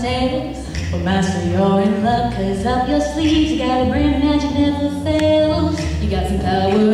the. But master, you're in luck, cause up your sleeves you got a brand magic never fails. You got some power